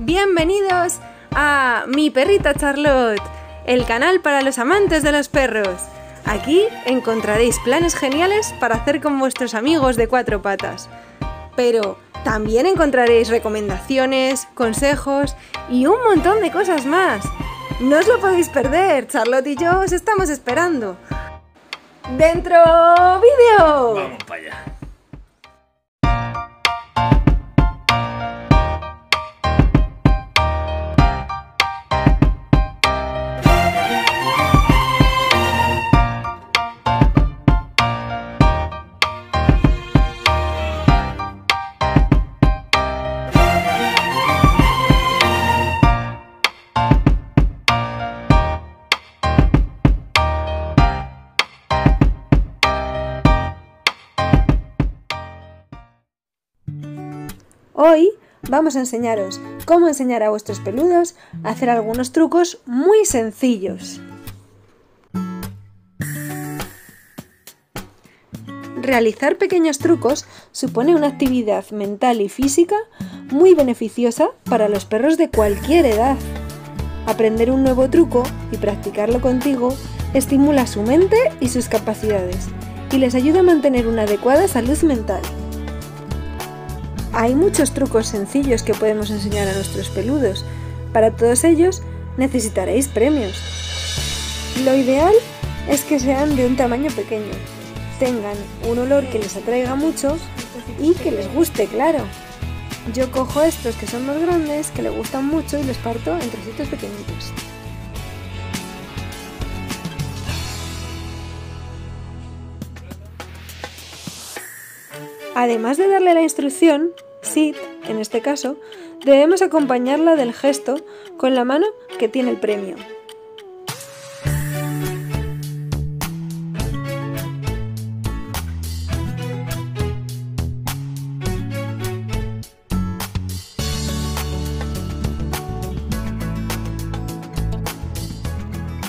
Bienvenidos a Mi Perrita Charlotte, el canal para los amantes de los perros. Aquí encontraréis planes geniales para hacer con vuestros amigos de cuatro patas. Pero también encontraréis recomendaciones, consejos y un montón de cosas más. No os lo podéis perder, Charlotte y yo os estamos esperando. ¡Dentro vídeo! Vamos para allá. Hoy vamos a enseñaros cómo enseñar a vuestros peludos a hacer algunos trucos muy sencillos. Realizar pequeños trucos supone una actividad mental y física muy beneficiosa para los perros de cualquier edad. Aprender un nuevo truco y practicarlo contigo estimula su mente y sus capacidades y les ayuda a mantener una adecuada salud mental. Hay muchos trucos sencillos que podemos enseñar a nuestros peludos. Para todos ellos necesitaréis premios. Lo ideal es que sean de un tamaño pequeño, tengan un olor que les atraiga mucho y que les guste, claro. Yo cojo estos que son más grandes, que les gustan mucho y los parto en trocitos pequeñitos. Además de darle la instrucción, Sid, en este caso, debemos acompañarla del gesto con la mano que tiene el premio.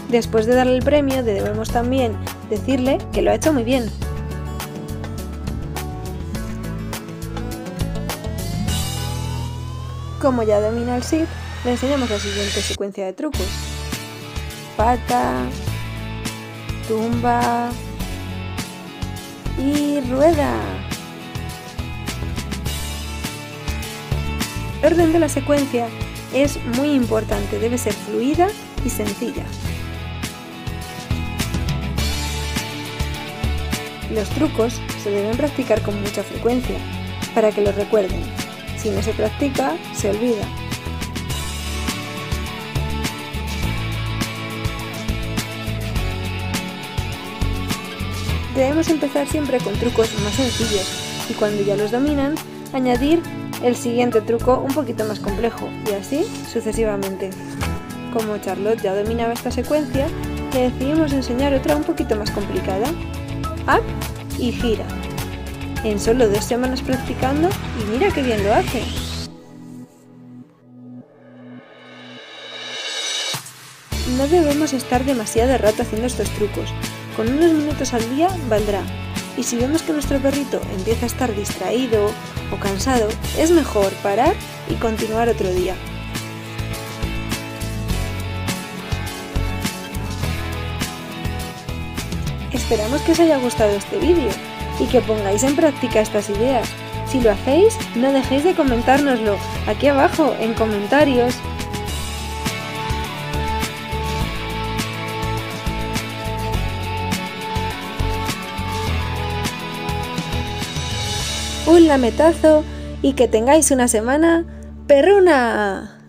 Después de darle el premio, debemos también decirle que lo ha hecho muy bien, Como ya domina el SID, le enseñamos la siguiente secuencia de trucos. Pata, tumba y rueda. El orden de la secuencia es muy importante, debe ser fluida y sencilla. Los trucos se deben practicar con mucha frecuencia para que los recuerden si no se practica, se olvida. Debemos empezar siempre con trucos más sencillos y cuando ya los dominan, añadir el siguiente truco un poquito más complejo y así sucesivamente. Como Charlotte ya dominaba esta secuencia, le decidimos enseñar otra un poquito más complicada. Up y gira en solo dos semanas practicando y mira qué bien lo hace. No debemos estar demasiado rato haciendo estos trucos, con unos minutos al día valdrá. Y si vemos que nuestro perrito empieza a estar distraído o cansado, es mejor parar y continuar otro día. Esperamos que os haya gustado este vídeo y que pongáis en práctica estas ideas. Si lo hacéis, no dejéis de comentárnoslo aquí abajo en comentarios. Un lametazo y que tengáis una semana perruna.